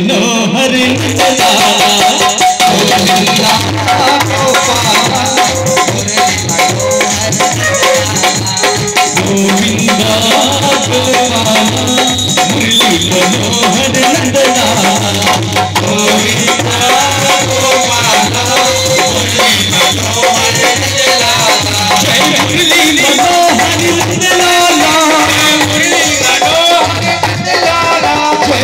मनोहर गोविंदा मुरली मनोहर नंदलाला गोविंदा गोपाला मुरली मनोहर जय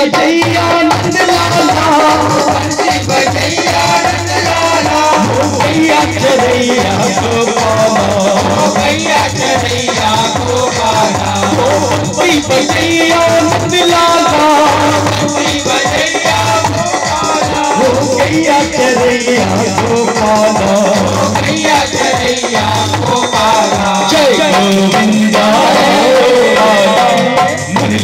बंसी बजैया बंसी बजैया नंदलाला। भैया चरैया गोपाला भैया चरैया गोपाला बंसी बजैया नंदलाला बंसी बजैया गोपाला भैया चरैया गोपाला भैया चरैया गोपाला जय गोविंदा।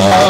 Oh.